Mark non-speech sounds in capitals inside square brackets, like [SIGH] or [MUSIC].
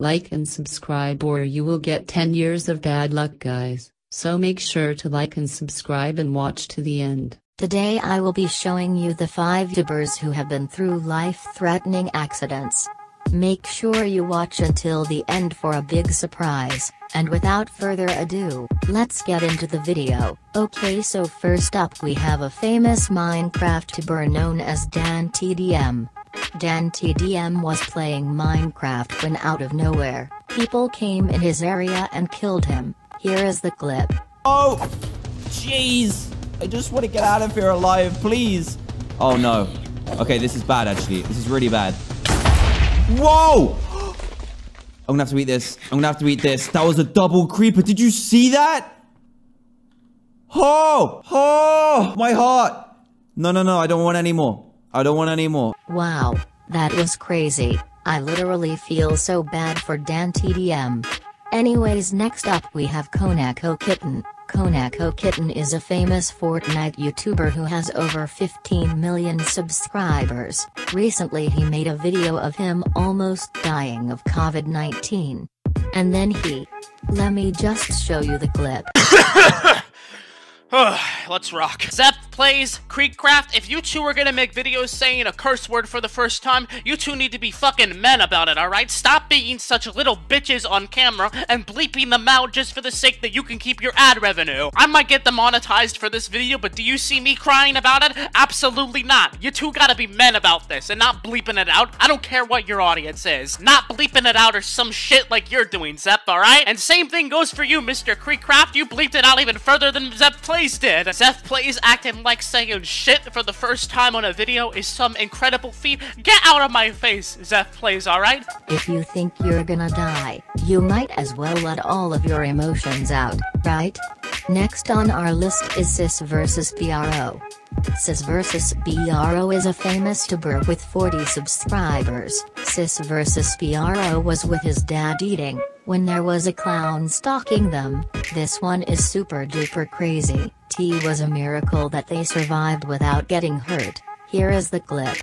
Like and subscribe or you will get 10 years of bad luck guys, so make sure to like and subscribe and watch to the end. Today I will be showing you the 5 YouTubers who have been through life-threatening accidents. Make sure you watch until the end for a big surprise, and without further ado, let's get into the video. Okay so first up we have a famous Minecraft tuber known as Dan TDM. Dan TDM was playing Minecraft when out of nowhere, people came in his area and killed him. Here is the clip. Oh, jeez. I just want to get out of here alive, please. Oh, no. Okay, this is bad, actually. This is really bad. Whoa! I'm gonna have to eat this. I'm gonna have to eat this. That was a double creeper. Did you see that? Oh! Oh! My heart! No, no, no. I don't want any more. I don't want any more. Wow, that was crazy. I literally feel so bad for Dan TDM. Anyways next up we have Koneko Kitten. Koneko Kitten is a famous Fortnite YouTuber who has over 15 million subscribers. Recently he made a video of him almost dying of COVID-19. And then he... Let me just show you the clip. [LAUGHS] Let's rock. Plays Creekcraft. If you two are gonna make videos saying a curse word for the first time, you two need to be fucking men about it, alright? Stop being such little bitches on camera and bleeping them out just for the sake that you can keep your ad revenue. I might get demonetized for this video, but do you see me crying about it? Absolutely not. You two gotta be men about this and not bleeping it out. I don't care what your audience is. Not bleeping it out or some shit like you're doing, Zeph, alright? And same thing goes for you, Mr. Creekcraft. You bleeped it out even further than Zeph Plays did. Zeph Plays acting like saying shit for the first time on a video is some incredible feat. Get out of my face, Zeph Plays, alright? If you think you're gonna die, you might as well let all of your emotions out, right? Next on our list is Sis vs BRO. Sis vs BRO is a famous tuber with 40 subscribers. Sis vs BRO was with his dad eating, when there was a clown stalking them. This one is super duper crazy. T was a miracle that they survived without getting hurt. Here is the clip.